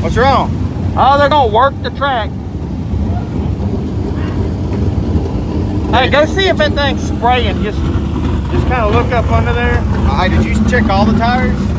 What's wrong? Oh, they're gonna work the track. Hey, go see if that thing's spraying. Just, just kind of look up under there. All right, did you check all the tires?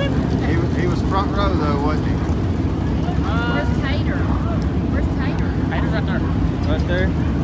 He, he was front row though, wasn't he? Uh, Where's Tater? Where's Tater? Tater's right there. Right there.